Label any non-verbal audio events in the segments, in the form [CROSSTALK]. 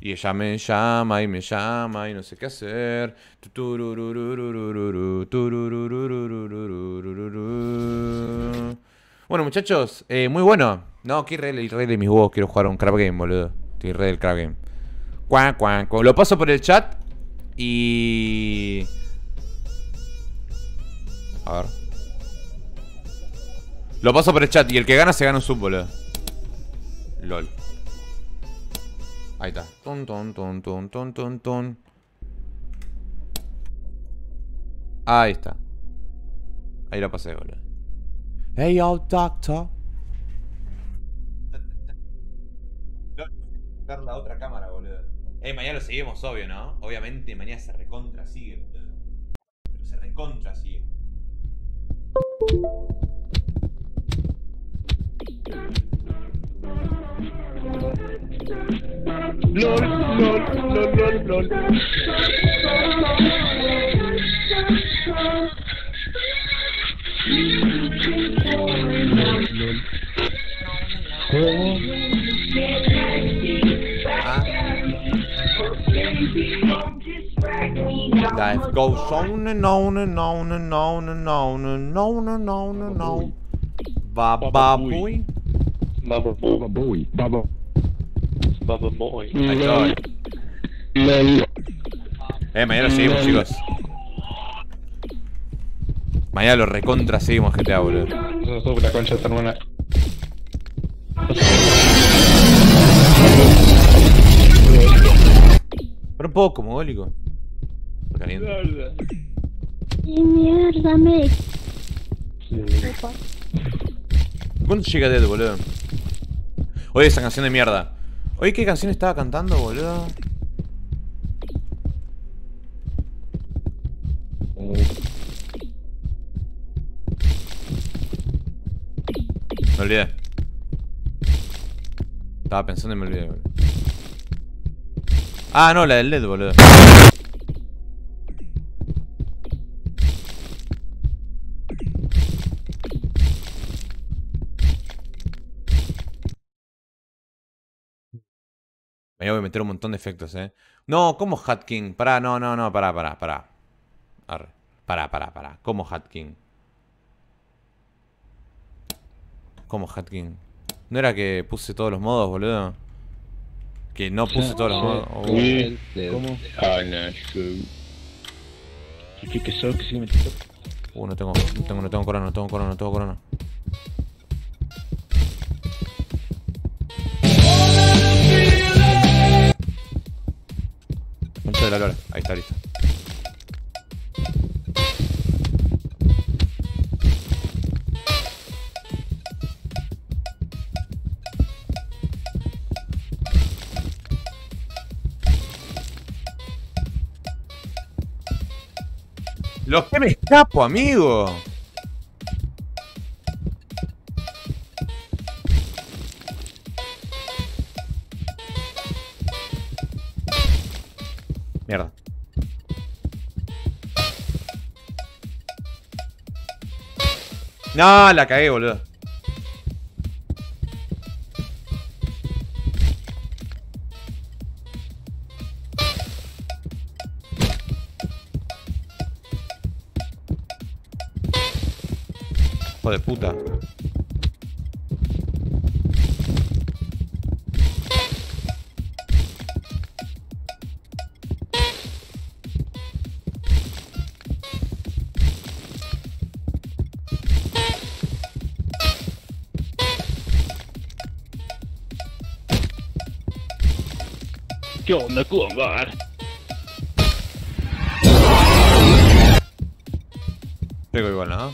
Y ella me llama y me llama y no sé qué hacer. Bueno, muchachos, eh, muy bueno. No, que rey, rey de mis huevos. Quiero jugar un crab game, boludo. Estoy rey del crab game. Cuan, cuan, cuan. Lo paso por el chat y... A ver. Lo paso por el chat y el que gana se gana un sub, boludo. LOL. Ahí está. Ton, ton, ton, ton, ton, ton, ton. Ahí está. Ahí lo pasé, boludo. Hey, yo, doctor. la otra cámara, boludo. Eh, mañana lo seguimos, obvio, ¿no? Obviamente mañana se recontra sigue, boludo. Pero se recontra sigue. LOL, LOL, LOL, LOL, LOL. Life goes on and on and on and on and on and on and on and on. Baba boy. Baba Baba boy. Baba. Baba estoy. LOL. Eh, mañana lo seguimos, chicos. Mañana lo recontra seguimos GTA, boludo. Eso es la concha de tu hermana. Pero un poco, mogólico. Caliente. Y mierda, me. ¿Cuánto llega Dead, boludo? Oye, esa canción de mierda. Oye, ¿qué canción estaba cantando, boludo? Me olvidé. Estaba pensando y me olvidé, boludo. Ah, no, la del LED, boludo. Me voy a meter un montón de efectos, eh. No, ¿cómo Hat King? Pará, no, no, no, pará, pará, pará. Arre. Pará, pará, pará. ¿Cómo Hat King? ¿Cómo Hat King? ¿No era que puse todos los modos, boludo? Que no puse todos los modos. Oh. ¿Cómo? Ah, no. ¿Qué que soy? ¿Qué sigue metiendo? Uh, no tengo, no tengo, no tengo corona, no tengo corona, no tengo corona. Ahí está, listo. Los que me escapo, amigo. No, la cagué, boludo. Hijo de puta. ¿Qué onda, Kumbar? Pego igual, ¿no?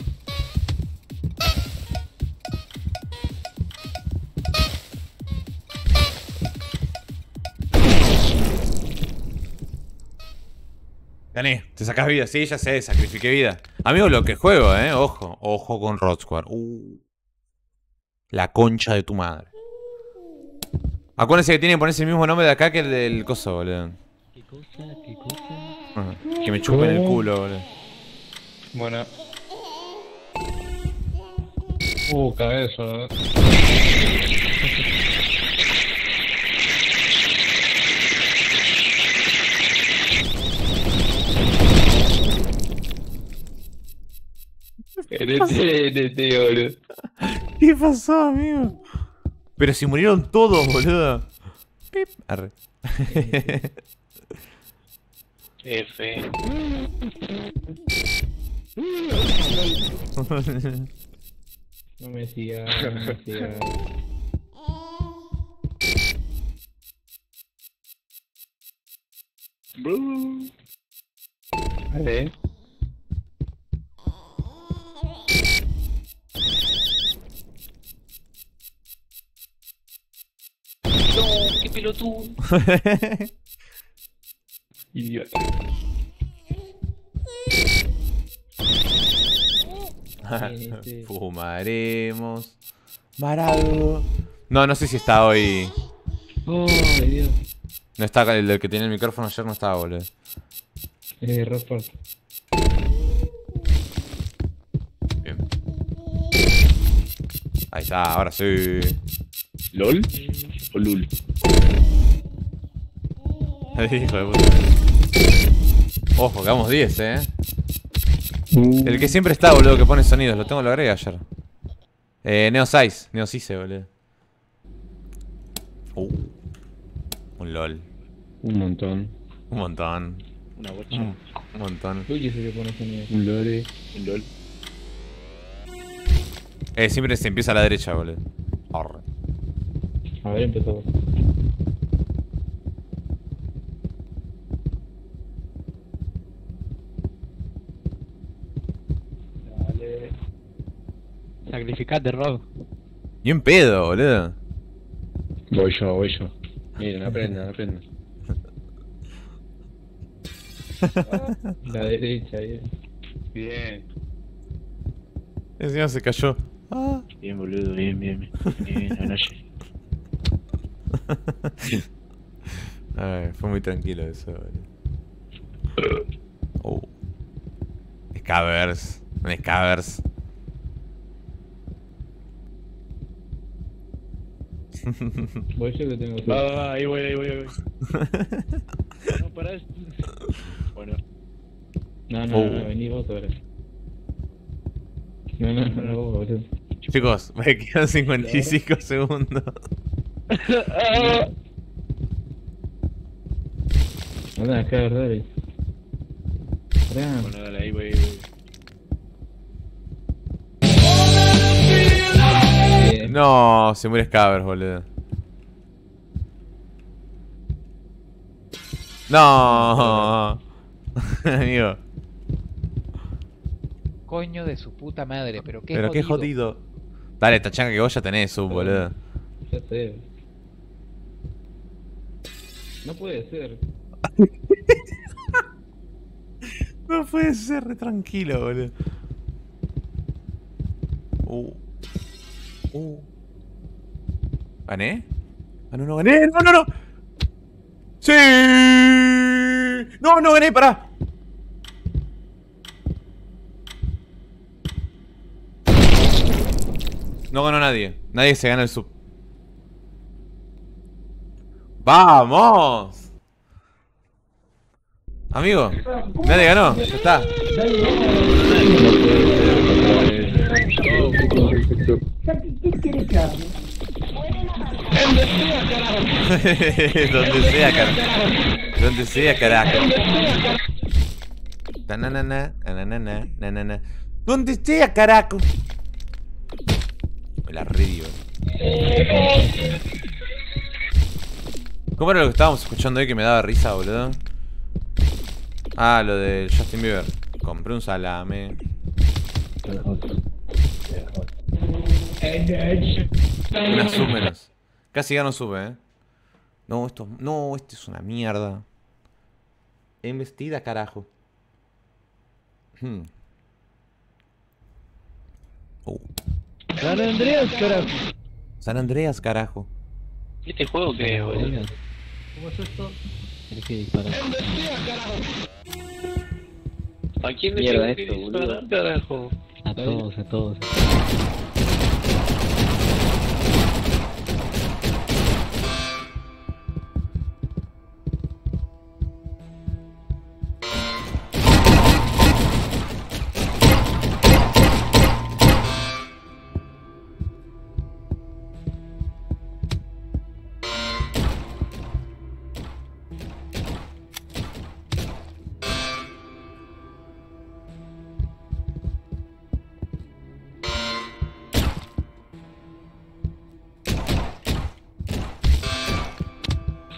Gané, te sacas vida, sí, ya sé, sacrifiqué vida. Amigo, lo que juego, eh, ojo, ojo con Rod Squad. Uh, la concha de tu madre. Acuérdense que tiene que ponerse el mismo nombre de acá que el del coso, boludo. ¿Qué cosa? ¿Qué cosa? Que me chupen el culo, boludo. Bueno. Uh, cabeza. Eh. Este, este, boludo. ¿Qué pasó, amigo? Pero si murieron todos, [LAUGHS] boludo. Pip. Arre. F. [LAUGHS] No me sigas, no me [LAUGHS] sigas. Vale. No, qué pelotudo. [LAUGHS] Idiota. [LAUGHS] Fumaremos. Varado. No, no sé si está hoy. Oh, Dios. No está el que tenía el micrófono ayer, no estaba, boludo. Eh, Rosport. Bien. Ahí está, ahora sí. ¿LOL? ¿O LUL? [LAUGHS] Hijo de puta. Ojo, quedamos 10, eh. El que siempre está, boludo, que pone sonidos. Lo tengo, lo agregué ayer. Eh, Neo 6. Neo 6, boludo. Uh. Un LOL. Un montón. Un montón. Una bocha. Un montón. Luigi se le pone sonido. Un lore. Un LOL. Eh, siempre se empieza a la derecha, boludo. Arre. A ver, empezó. Dale. Sacrificate, Rob. Y un pedo, boludo. Voy yo, voy yo. Miren, aprendan, aprendan. [LAUGHS] La derecha, bien. Bien. Encima se cayó. Ah. Bien, boludo, bien, bien, bien. Bien, anoche. [LAUGHS] Ay, fue muy tranquilo eso, boludo. Oh. Scavers. Un Scavers. [LAUGHS] Voy yo que tengo Va, va, va, ahí voy, ahí voy, ahí voy. [LAUGHS] No, pará. es- Bueno, No, no, Oh. no, vení vos ahora. No, no, no, no, vos, boludo. Chicos, me quedan 55 segundos. Anda, acá, dale. Bueno, dale, ahí voy. Bien. No, se muere Scavers, boludo. No. [LAUGHS] Amigo. Coño de su puta madre, pero qué Pero qué jodido. jodido. Dale, tachanga que vos ya tenés sub, boludo. Ya sé. No puede ser. [LAUGHS] No puede ser re tranquilo, boludo. Uh. Uh. ¿Gané? Ah, no, no gané. No, no, no. ¡Sí! No, no gané, pará. No ganó nadie. Nadie se gana el sub. ¡Vamos! Amigo, nadie ganó. Ya está. [LAUGHS] Donde sea, carajo. Donde sea, carajo. Tananana, nananana, nanana. Donde sea, carajo. Me la redio. ¿Cómo era lo que estábamos escuchando hoy que me daba risa, boludo? Ah, lo de Justin Bieber. Compré un salame. Una sub menos. Casi gano sube, eh. No, esto. No, esto es una mierda. Investida, carajo. Hmm. Oh. San Andreas, carajo. San Andreas, carajo. ¿Este juego qué es, boludo? ¿Cómo es esto? Tienes que disparar. ¿A quién le Mierda que disparar, carajo? A todos, a todos.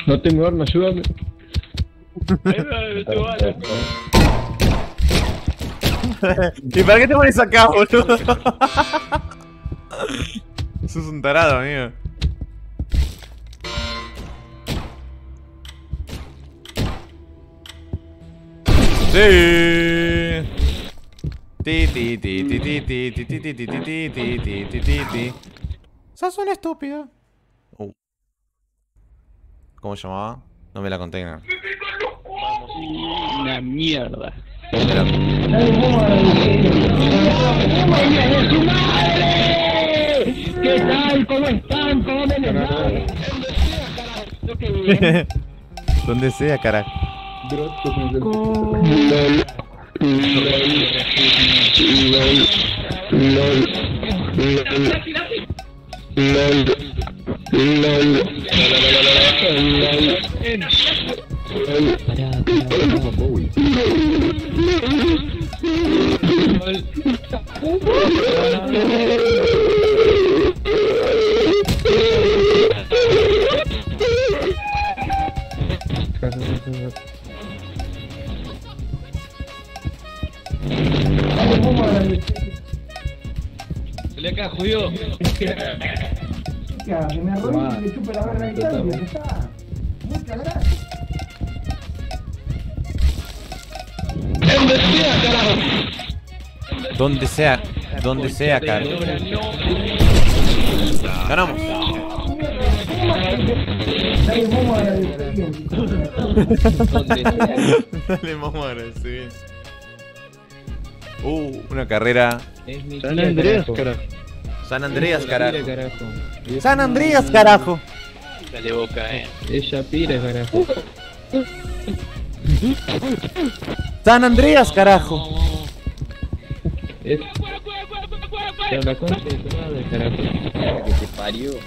No tengo arma, ayúdame. Ahí va, tu bala. ¿Y para qué te pones acá, boludo? Sos un tarado, amigo. Sí. Ti ti ti ti ti ti ti ti ti ti ti ti ti ti ti ti ti. Sos un estúpido. ¿Cómo se llamaba? No me la contengan. Una mierda. ¿Qué tal? ¿Cómo están? ¿Cómo me les va? Donde sea, carajo. Pará, pará, pará, Se le cae judío me y le chupe la está. Muchas gracias. Donde sea. Donde sea, donde sea, carajo. Ganamos. Dale momo agradecimiento. Dale momo agradecimiento. Uh, una carrera. Es mi Andrés, carajo. San Andreas, carajo. carajo. San Andreas, carajo. Dale boca, eh. Ella pira, carajo. San Andreas, carajo. Es... Pero la concha de tu madre, carajo. Que te parió. [LAUGHS]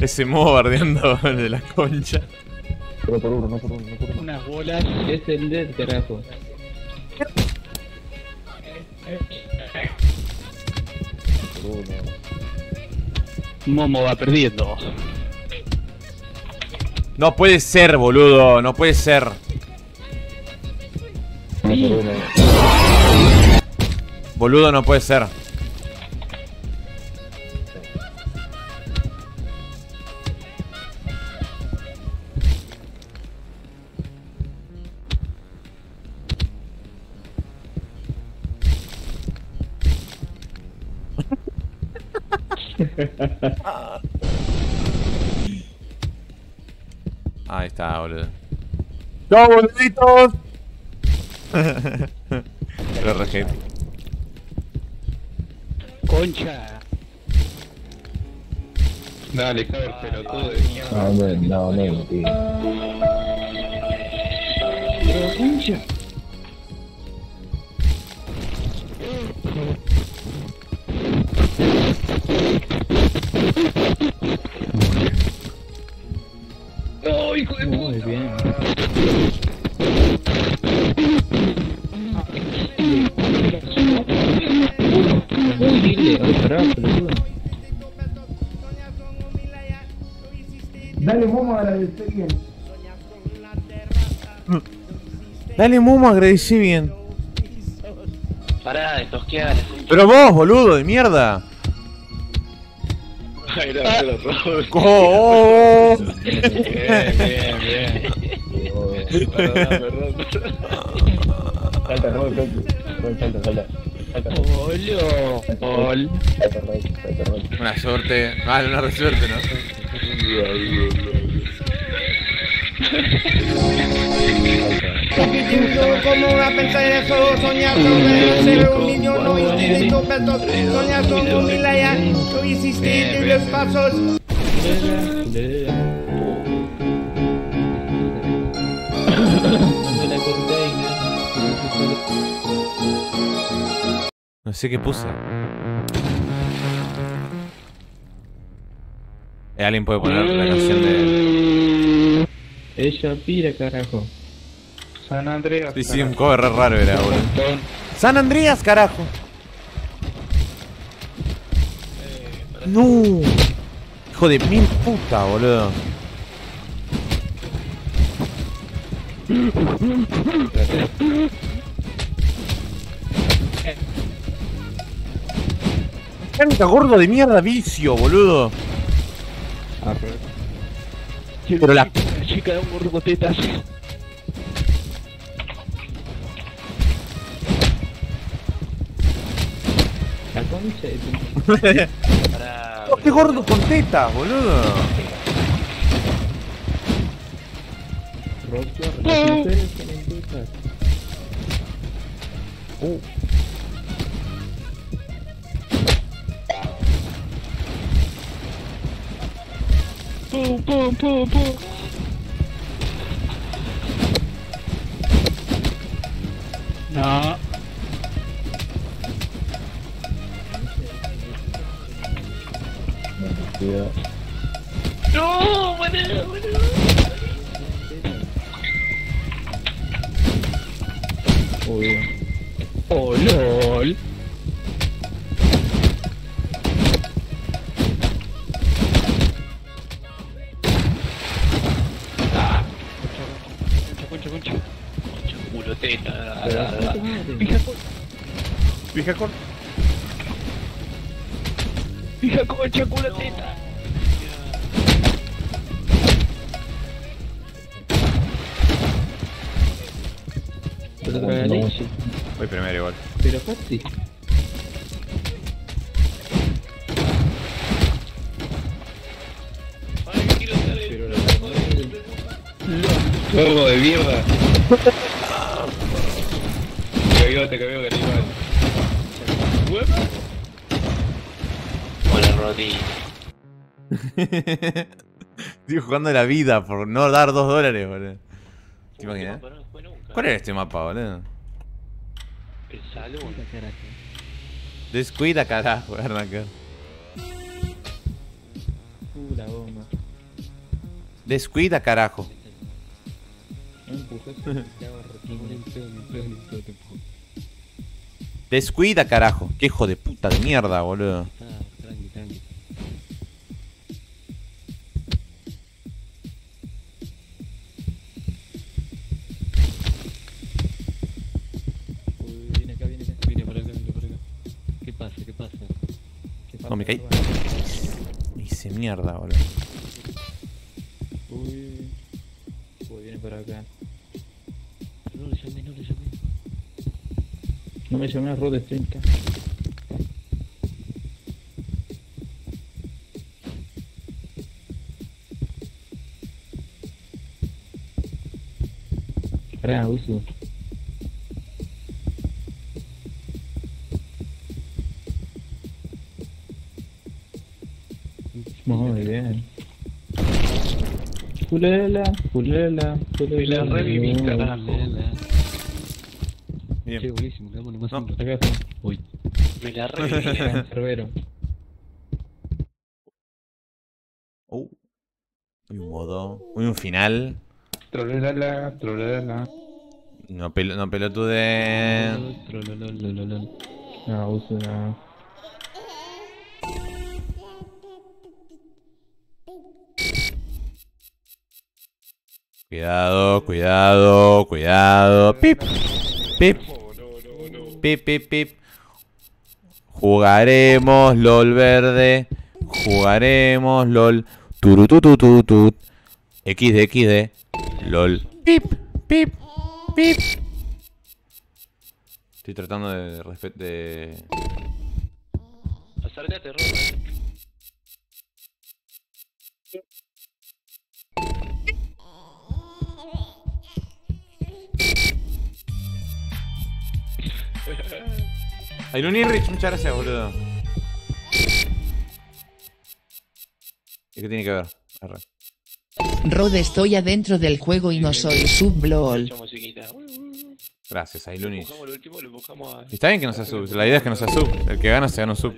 Ese modo bardeando [LAUGHS] de la concha. Pero por uno, no por uno, no por uno. Unas bolas. Es el dead, carajo. Momo va perdiendo. No puede ser, boludo. No puede ser. Boludo, no puede ser. Está, boludo. ¡Chao, boluditos! [LAUGHS] Lo. Concha. Dale, cabrón, pelotudo de mierda. No, no, no, no, tío. Pero concha. ¡Oh, hijo de Muy puta! bien. Uy, dile, ay, carajo, pelotudo. Dale, vamos a agradecer bien. Dale, Momo, agradecí bien. Pará de tosquear. Pero vos, boludo, de mierda. Era, bien, bien, bien. Oh. Perdón, perdón, Salta, Roy, salta, salta. ¡Olio! Una suerte. Ah, una resuerte, ¿no? ¿Cómo va a pensar eso? Soñar con ser un niño, no tus besos. Soñar con un milaya, no hiciste los pasos. No sé qué puse. Eh, Alguien puede poner la canción de. Ella pira, carajo. San Andreas. Sí, sí, un cover re raro era, boludo. San Andreas, carajo. No. Hijo de mil puta, boludo. Canca gordo de mierda vicio, boludo. Ah, pero- La chica de un gordo con tetas. La concha de tu... [LAUGHS] Pará, Oh, qué gordo con tetas, boludo. Mujeres tienen tetas. Pum, pum, pum, pum. Oh, lol. Concha, concha, concha. Concha, culo, teta. da, Pero da, da. puta madre. Fija con, Fija con. fija concha, culo, teta. Leche. Voy primero igual. Pero que la Gordo de mierda. Te veo, te veo, animal. Buena rodilla. [LAUGHS] Estoy jugando la vida por no dar dos dólares, boludo. ¿Te imaginas? ¿Cuál era este mapa, boludo? Descuida, carajo, arrancar. Uh, la bomba. Descuida, carajo. Descuida, carajo. Qué hijo de puta de mierda, boludo. Uy, viene acá, viene acá. Viene por acá, viene por acá. ¿Qué pasa? ¿Qué pasa? ¿Qué pasa, No, me caí. hermano? Me hice mierda, boludo. Uy. Uy, viene por acá. No le llamé, no le llamé. No me llames Rod Strinka. Pará, uso. Muy bien. Pulela, pulela, pulela. Me la reviví, carajo. Bien. Che, buenísimo, quedamos nomás No. Acá está. Uy. Me la [LAUGHS] reviví. Cancerbero. Uh. Hay un modo. Hay un final. Trolala, trolala. No, pel no pelotude. Trolololololol. No, uso no. Cuidado, cuidado, cuidado. Pip. Pip. Pip, pip, pip. Jugaremos LOL verde. Jugaremos LOL. Turututututut. XD, XD. LOL. Pip, pip, pip. Estoy tratando de respetar. De... Pasarte a Hay un Rich, muchas gracias, boludo. ¿Y qué tiene que ver? Arre. Rod estoy adentro del juego y no soy sublol. Gracias, Ailunich. Buscamos lo último, lo buscamos a. Está bien que no sea sub. La idea es que no sea sub. El que gana se gana un sub.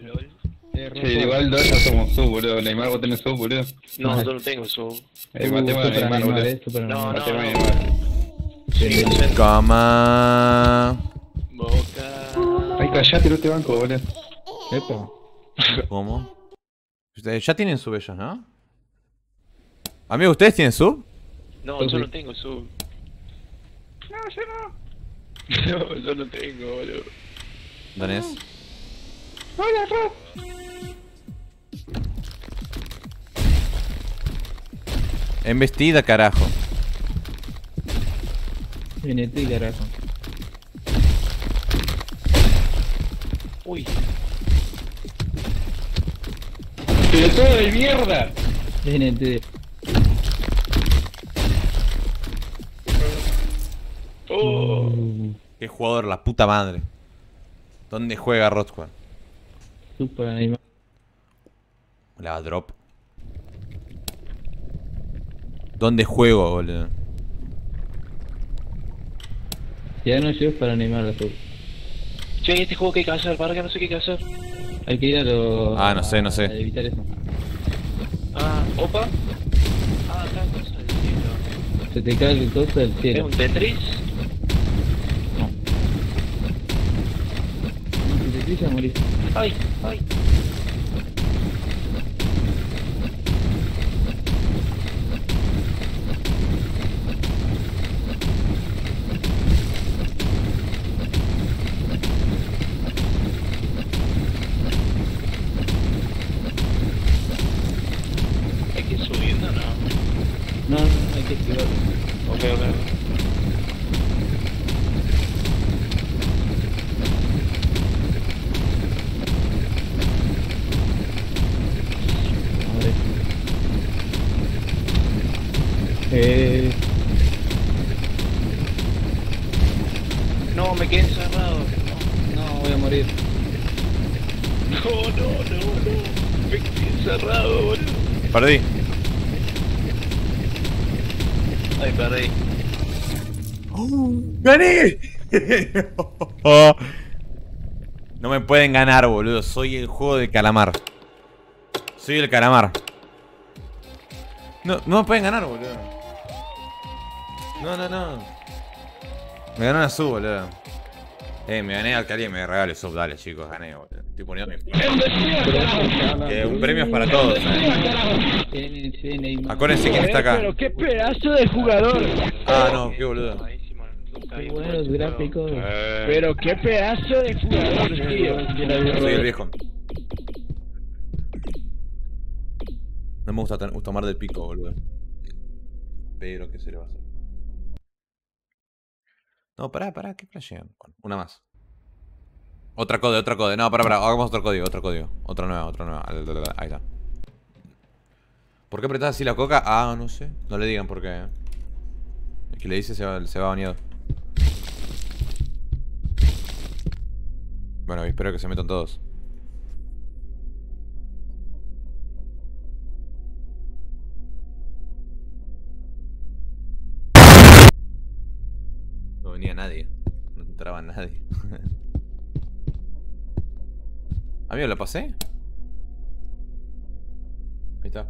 Sí, igual dos ya somos sub, boludo. Neymar, vos tenés sub, boludo. No, yo no tengo su. Eh, mate a Neymar, boludo. No, no. No. Cama. Boca. Ay, callate, no te banco, boludo. Epa. ¿Cómo? Ustedes ya tienen sub ellos, ¿no? Amigo, ¿ustedes tienen sub? No, yo no tengo sub. No, yo no. [LAUGHS] No, yo no tengo, boludo. ¿Dónde es? Embestida, carajo. NT, carajo. Uy, Pero todo de mierda. NT. oh. Qué jugador, la puta madre. ¿Dónde juega Rothsquare? Super animal. La drop. ¿Dónde juego, boludo? Ya no llevo para animar la sub. Che, este juego que hay que hacer, para que no sé qué hay que hacer. Hay que ir a lo. Ah, no sé, no sé. a evitar eso. Ah, opa. Ah, acá cosa del cielo. Se te cae el costo del ¿Es cielo. un Tetris? Si te pisa, morís. Ay, ay. Hay que ir subiendo, ¿no? No, no, no, hay que esquivarlo. Ok, ok. A ver. Eh. No, me quedé encerrado. No, voy a morir. No, no, no, no. Me quedé encerrado, boludo. Perdí. Ay, perdí. ¡Gané! no me pueden ganar, boludo. Soy el juego del calamar. Soy el calamar. No, no me pueden ganar, boludo. No, no, no. Me ganó una sub, boludo. Eh, me gané al que alguien me regale sub, dale chicos, gané, boludo. Estoy poniendo mi... Que un premio es para todos, eh. Acuérdense quién está acá. Pero qué pedazo de jugador. Ah, no, qué boludo. Vi buenos gráficos. Pero qué pedazo de jugador, tío. Soy el viejo. No me gusta tomar del pico, boludo. Pero, ¿qué se le va a hacer? No, pará, pará, ¿qué flashean? Bueno, una más. Otra code, otra code. No, pará, pará, hagamos otro código, otro código. Otra nueva, otra nueva. Ahí está. ¿Por qué apretás así la coca? Ah, no sé. No le digan por qué. El que le dice se va, se va bañado. Bueno, espero que se metan todos. No venía nadie. No entraba nadie. [LAUGHS] Amigo, ¿la pasé? Ahí está.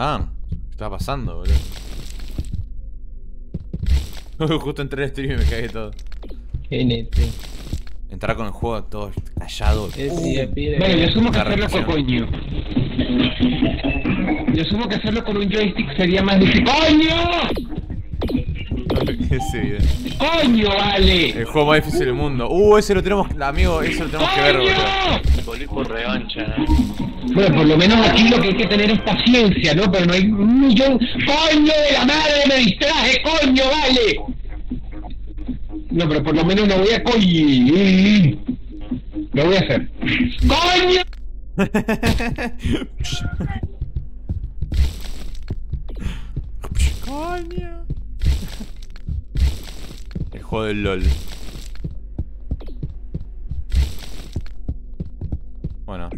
Ah, ¿qué estaba pasando, boludo? [LAUGHS] Justo entré al stream y me cagué todo. NT. Entrar con el juego todo callado. Es ya pide. Bueno, yo asumo que hacerlo con coño. Yo asumo que hacerlo con un joystick sería más difícil. ¡Coño! [LAUGHS] ese video. ¡Coño, vale! El juego más difícil del mundo. Uh, ese lo tenemos, amigo, ese lo tenemos que ver, boludo. Volví por revancha, ¿no? Bueno, por lo menos aquí lo que hay que tener es paciencia, ¿no? Pero no hay un millón. ¡Coño de la madre! ¡Me distraje! ¡Coño, vale! No, pero por lo menos lo voy a coño. Lo voy a hacer. ¡Coño! Coño. El juego del LOL. Bueno.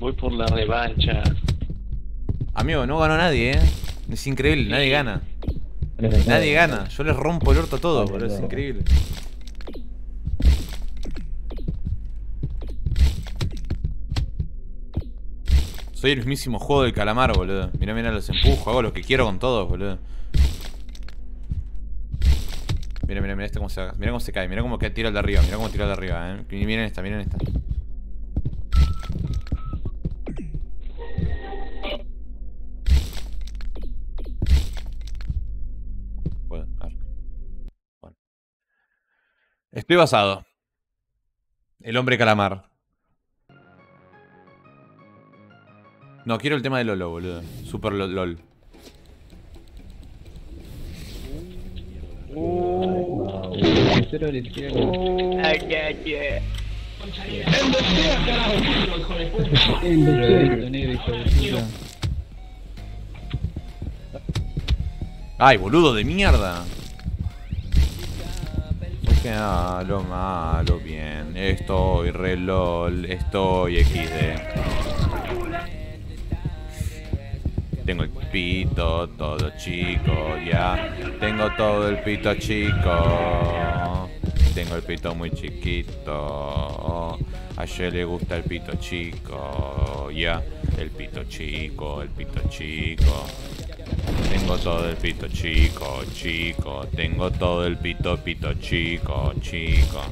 Voy por la revancha. Amigo, no ganó nadie, eh. Es increíble, nadie gana. Nadie gana. Yo les rompo el orto a todos, boludo. Es increíble. Soy el mismísimo juego del calamar, boludo. Mirá, mirá, los empujo, hago lo que quiero con todos, boludo. Mira, mira, mira este cómo se Mira cómo se cae, mira cómo que tira el de arriba, mira cómo tira el de arriba, eh. Miren esta, miren esta. Estoy basado. El hombre calamar. No, quiero el tema de Lolo, boludo. Super lo- LOL. Ay, boludo de mierda. Porque malo, malo, bien. Estoy re lol, estoy XD. Tengo el pito todo chico, ya. Tengo todo el pito chico. Tengo el pito muy chiquito. A le gusta el pito chico, ya. El pito chico, el pito chico. Tengo todo el pito chico, chico. Tengo todo el pito, pito chico, chico.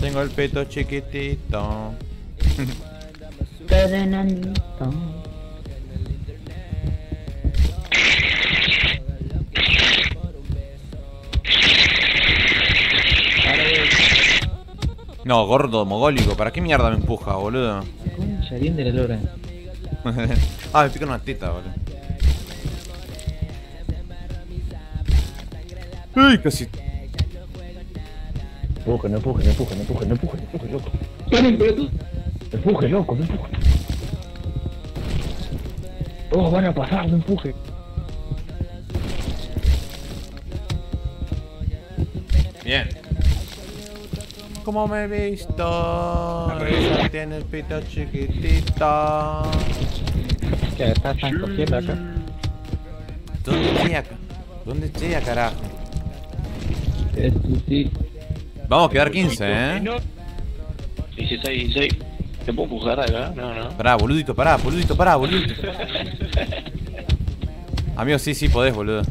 Tengo el pito chiquitito. [LAUGHS] No, gordo, mogólico. ¿Para qué mierda me empuja, boludo? Concha, bien de la lora. [LAUGHS] ah, me pica una teta, boludo. Uy, casi. Empuje, no empuje, no empuje, no empuje, no empuje, no empuje, loco. Empuje, loco, no empuje. Todos van a pasar, no empuje. Bien. ¿Cómo me he visto? Ella tiene el pito chiquitito. ¿Qué? ¿Estás cogiendo acá? ¿Dónde estoy acá? ¿Dónde estoy acá, carajo? Esto sí. Vamos a quedar 15, ¿eh? 16, 16. ¿Te puedo empujar acá? No, no. Pará, boludito, pará, boludito, pará, boludito. [LAUGHS] Amigo, sí, sí, podés, boludo.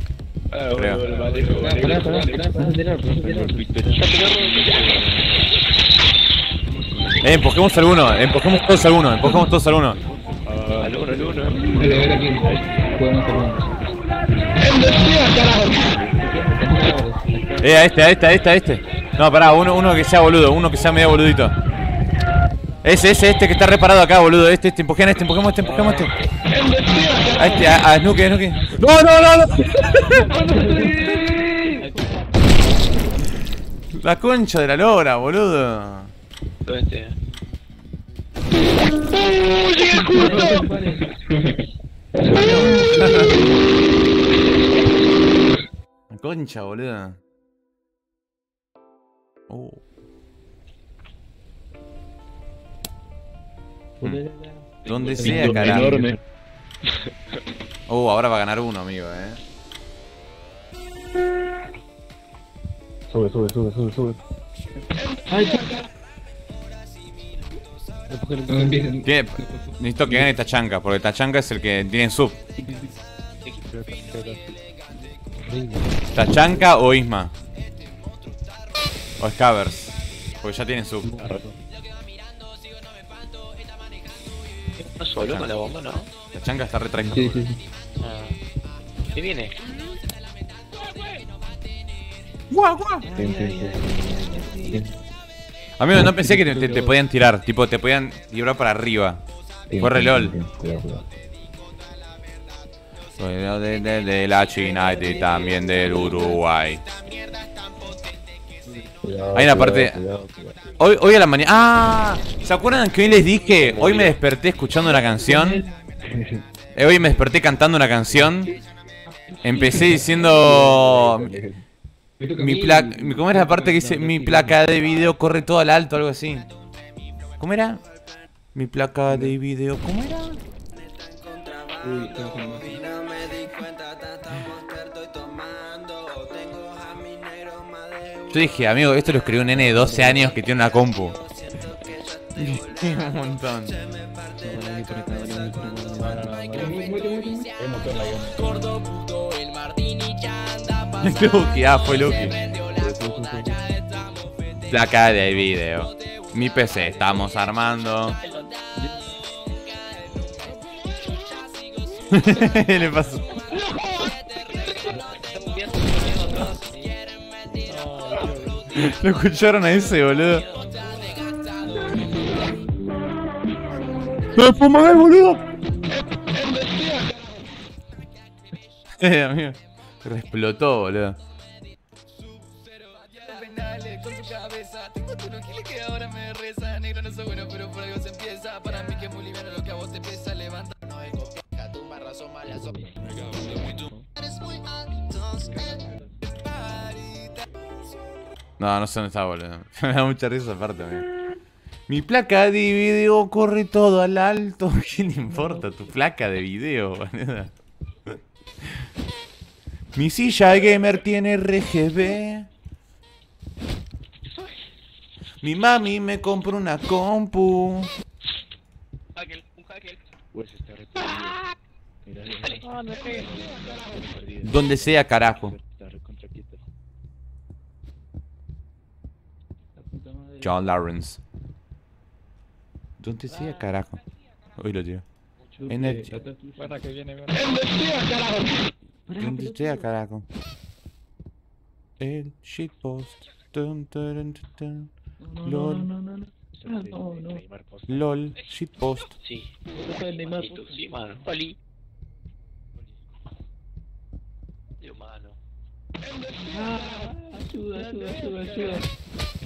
Ah, Creo. vale, vale, pará, pará, pará, tirar. Eh, empujemos al uno, empujemos todos al uno, empujemos todos al uno. Al uno, al uno. Dale, a ver aquí. Jugamos al uno. Eh, a este, a este, a este, a este. No, pará, uno, uno que sea boludo, uno que sea medio boludito. Ese, ese, este que está reparado acá, boludo. Este, este, empujen a este, empujemos este, empujemos a este. A este, a, a Snooki, a Snooki. No, no, no, no. La concha de la lora, boludo. Este. La [LAUGHS] concha, boludo. Uh. Donde sea, carajo. Enorme. Uh, ahora va a ganar uno, amigo, eh. Sube, sube, sube, sube, sube. Empiecen. Tiene- necesito que gane Tachanka, porque Tachanka es el que tiene sub. Tachanka o Isma. O Scavers. Porque ya tienen sub. No solo con la bomba, ¿no? Tachanka está re. Sí, sí, sí. Ah. ¿Qué viene? Bien, bien, bien. Amigo, no pensé que te, podían tirar. Tipo, te podían librar para arriba. Bien, Fue re bien, LOL. de, de- de la China y también del Uruguay. Hay una parte-. Hoy, hoy a la mañana. ¡Ah! ¿Se acuerdan que hoy les dije? Hoy me desperté escuchando una canción. [LAUGHS] Eh, Hoy me desperté cantando una canción. Empecé diciendo. Mi placa. ¿Cómo era la parte que dice? Mi placa de video corre todo al alto, algo así. ¿Cómo era? Mi placa de video. ¿Cómo era? Yo dije, amigo, esto lo escribió un nene de 12 años que tiene una compu. [LAUGHS] Un montón. [LAUGHS] Lucky, ah, fue Lucky. Placa de video. Mi PC, estamos armando. ¿Qué [LAUGHS] le pasó? ¿Lo escucharon a ese, boludo? ¡Me fumo boludo! [LAUGHS] Eh, amigo. Se explotó, boludo. con tu cabeza Tengo tu que que ahora me reza Negro no soy bueno pero por algo se empieza Para mí que es muy liviano lo que a vos te pesa Levanta No es copiaca, tu más razón mala so Eres muy alto No, no sé dónde está, boludo. [LAUGHS] Me da mucha risa aparte, amigo. Mi placa de video corre todo al alto. [LAUGHS] ¿Qué le importa tu placa de video, boludo? Mi silla gamer tiene RGB. Mi mami me compró una compu. Hackel, un hackel. Pues está Ah. Donde sea, carajo. John Lawrence. Donde sea, carajo. Hoy lo tío. Chupe, Energy. acá Donde sea, carajo. El shitpost. Dun, dun, dun, dun. No, no, LOL. no, no, no. No, no. LOL, shitpost. Sí. De sí, mano. Oli. Dios, mano. Ah, ayuda, ayuda, ayuda, ayuda.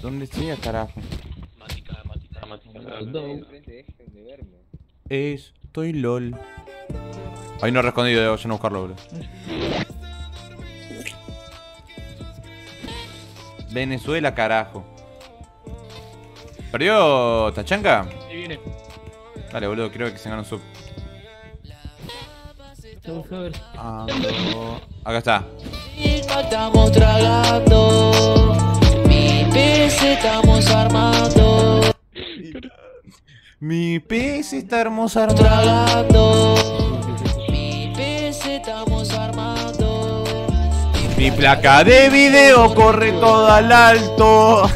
Donde sea, carajo. Mática, mática. No. Estoy LOL. Ahí no he respondido, debo ya no buscarlo, boludo. Venezuela, carajo. ¿Perdió Tachanka? Ahí viene. Dale, boludo, creo que se gana un sub. Ando- Acá está. Estamos tragando Mi PC estamos armando Mi PC está hermosa armada. Mi placa de video corre todo al alto.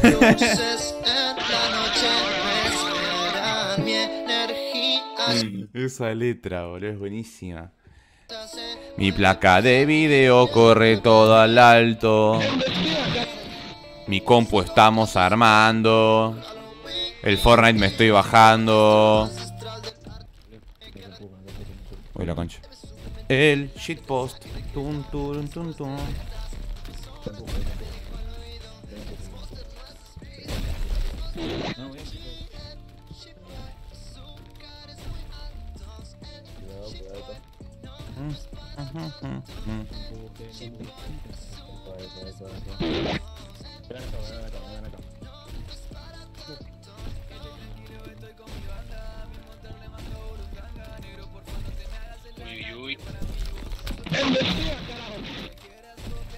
Energía Esa letra, boludo, es buenísima. Mi placa de video corre todo al alto. Mi compu estamos armando. El Fortnite me estoy bajando. Uy, la concha. El shitpost. Não, esse Vai, vai, vai, vai. Vai, vai, vai, vai, vai.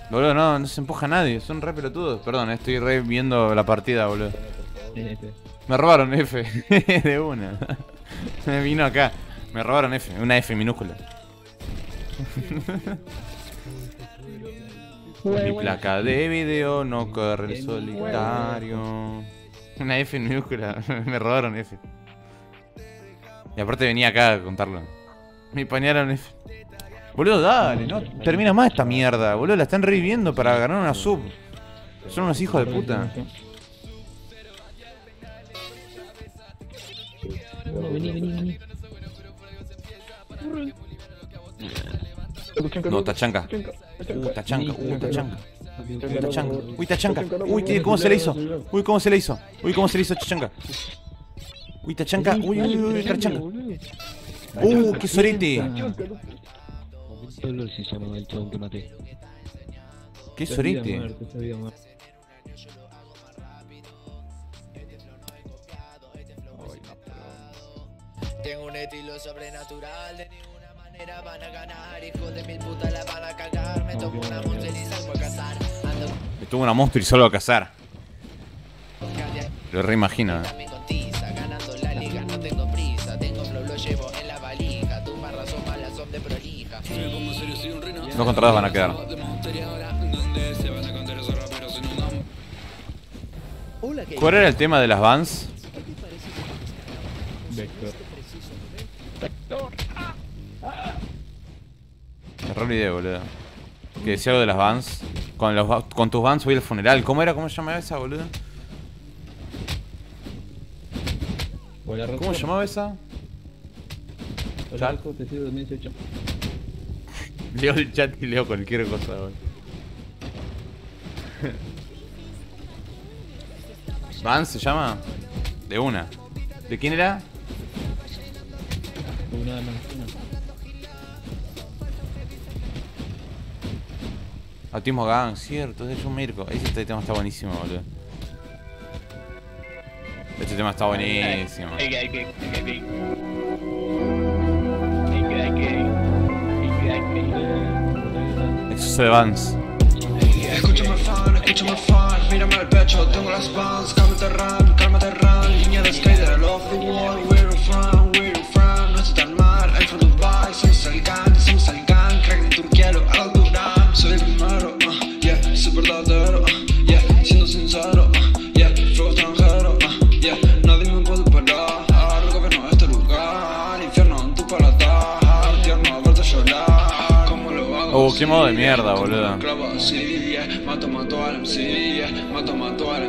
Boludo, no, no se empuja nadie, son re pelotudos. Perdón, estoy re viendo la partida, boludo. Me robaron F, [LAUGHS] de una. Me vino acá. Me robaron F, una F minúscula. Mi placa de video no corre el solitario. Una F minúscula, [LAUGHS] me robaron F. Y aparte venía acá a contarlo. Me pañaron F. Boludo, dale, no termina más esta mierda, boludo. La están reviviendo para ganar una sub. Son unos hijos de puta. No, vení, vení, vení. No, tachanca. Uh, tachanca, uh, tachanca. Uy, tachanca. Uy, tachanca. Uy, ¿qué- ¿cómo se le hizo? Uy, ¿cómo se le hizo? Uy, ¿cómo se le hizo tachanca? Uy, tachanca. Uy, uy, uy, tachanca. Uh, qué sorete. Solo se llama el chabón que maté. Qué sorete. Tengo un estilo sobrenatural De ninguna manera van a ganar Hijos de mil putas la van a cagar Me tomo una monster y salgo a cazar Ando Me tuvo una monstruo y solo a cazar. Lo reimagino, eh. Dos contra dos van a quedar. ¿Cuál era el tema de las vans? Vector. Error idea, boludo. Que decía algo de las vans. Con, los, con tus vans voy al funeral. ¿Cómo era? ¿Cómo se llamaba esa, boludo? ¿Cómo se llamaba esa? Hola, [LAUGHS] Leo el chat y leo cualquier cosa, boludo. ¿Vans se llama? De una. ¿De quién era? Una de manzana. Autismo Gang, cierto, es de John Mirko. Ese tema está buenísimo, boludo. Este tema está buenísimo. De Vans. Escúchame fan, escúchame fan, mírame al pecho, tengo las vans, cálmate run, cálmate run, línea de skater, off the wall, where you from, where qué modo de mierda, boludo. Mato, mato MC,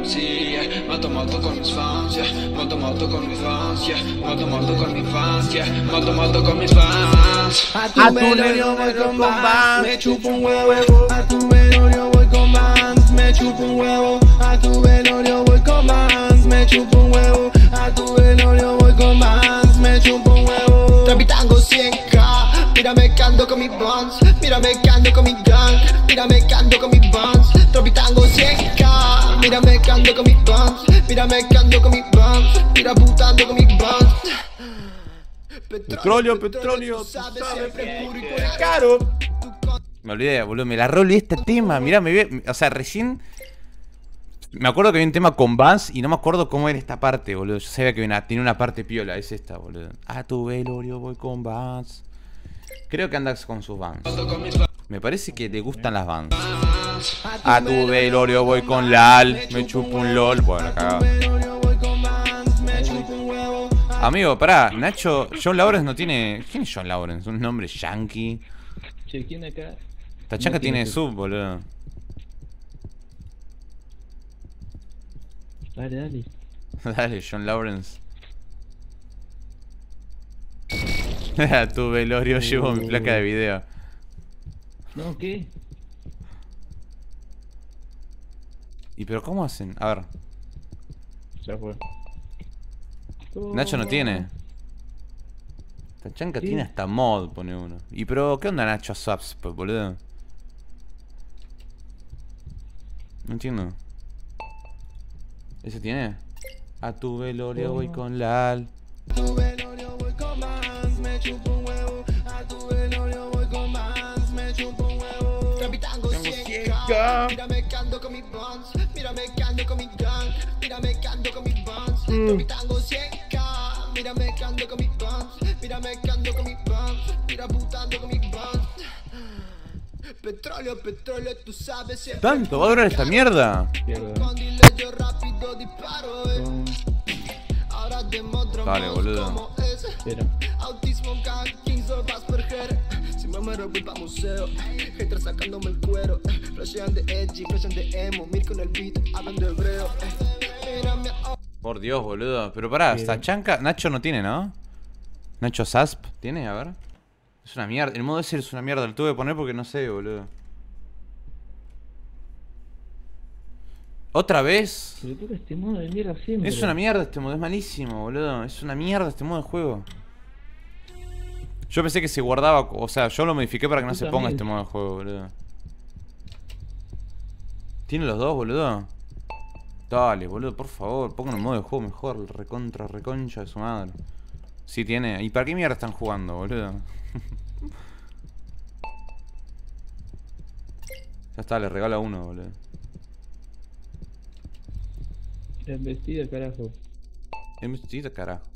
MC, yeah. Mato, mato con mis fans. Mato, mato con mis fans. Mato, mato con mis fans. Mato, mato con mis fans. A tu velorio voy con Vans, me chupo un huevo. A tu velorio voy con Vans, me chupo un huevo. A tu velorio voy con Vans, me chupo un huevo. A tu velorio voy con Vans, mírame que ando con mis buns, mírame que ando con mi gang, mírame que ando con mis buns, Trapitango 100k, mírame que ando con mis buns, mírame que ando con mis buns, mira putando con mis buns. Petróleo, petróleo, sabes, sabes, siempre puro y caro. Me olvidé, boludo, me la rolé este tema. Mirá, me vi, o sea, recién me acuerdo que había un tema con Vans y no me acuerdo cómo era esta parte, boludo. Yo sabía que una- tenía una parte piola, es esta, boludo. A tu velorio voy con Vans. Creo que andas con sus Vans. Me parece que te gustan las Vans. A tu velorio voy con Lal, me chupo un LOL. Bueno, cagado. Amigo, pará, Nacho, John Lawrence no tiene. ¿Quién es John Lawrence? Un nombre yankee. Che, ¿quién acá? Tachanka No tiene tiene sub, boludo. Dale, dale. [LAUGHS] Dale, John Lawrence. [LAUGHS] A tu velorio llevo mi placa de video. No, ¿qué? ¿Y pero cómo hacen? A ver, Ya fue. Nacho no tiene. Tachanka Sí. tiene hasta mod, pone uno. ¿Y pero qué onda Nacho Subs, pues, boludo? No entiendo. ¿Ese tiene? A tu velorio voy con Lal. tu 100k, mírame que ando con mis buns, mírame que ando con mi gang, mírame que ando con mis buns, Trapitango 100k, mírame que ando con mis buns, mírame que ando con mis buns, mira putando con mis buns. Petróleo, petróleo, tú sabes siempre. ¿Tanto va a durar esta mierda? Con disparo, eh. Boludo. es. Autismo, gang, Kings of Asperger. Si me muero, voy pa' museo. Haters sacándome el cuero. Flashean de edgy, flashean de emo. Mir con el beat, hablan de hebreo. Mírame ahora. Por Dios, boludo. Pero pará, Tachanka. Nacho no tiene, ¿no? Nacho Sasp, ¿tiene? A ver. Es una mierda. El modo ese es una mierda. Lo tuve que poner porque no sé, boludo. ¿Otra vez? Pero este modo de mierda siempre. Es una mierda este modo, es malísimo, boludo. Es una mierda este modo de juego. Yo pensé que se guardaba, o sea, yo lo modifiqué para que no se ponga este modo de juego, boludo. ¿Tiene los dos, boludo? Dale, boludo, por favor, pongan el modo de juego mejor, el recontra, reconcha de su madre. Sí tiene. ¿Y para qué mierda están jugando, boludo? [LAUGHS] ya está, le regala uno, boludo. El vestido, carajo. Investida, carajo.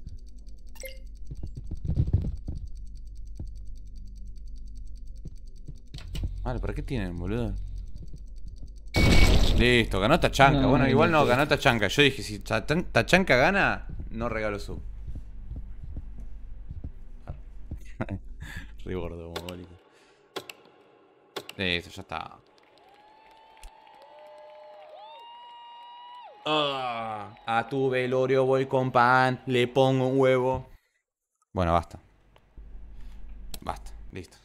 Vale, ¿para qué tienen, boludo? Listo, ganó Tachanka. No, bueno, igual no ganó Tachanka. Yo dije, si Tachan- Tachanka gana, no regalo sub. [LAUGHS] Re gordo, mogólico. Listo, ya está. Ah, a tu velorio voy con pan, le pongo un huevo. Bueno, basta. Basta, listo.